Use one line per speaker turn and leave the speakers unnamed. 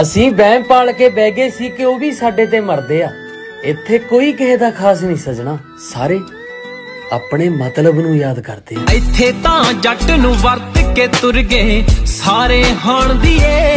ਅਸੀਂ ਬਹਿਮ ਪਾਲ ਕੇ ਬਹਿ ਗਏ ਸੀ ਕਿ ਉਹ ਵੀ ਸਾਡੇ ਤੇ ਮਰਦੇ ਆ। ਇੱਥੇ ਕੋਈ ਕਿਸੇ ਦਾ ਖਾਸ ਨਹੀਂ ਸਜਣਾ। ਸਾਰੇ ਆਪਣੇ ਮਤਲਬ ਨੂੰ ਯਾਦ ਕਰਦੇ ਆ।
ਇੱਥੇ ਤਾਂ ਜੱਟ ਨੂੰ ਵਰਤ ਕੇ ਤੁਰ ਗਏ। ਸਾਰੇ ਹਾਣ ਦੀਏ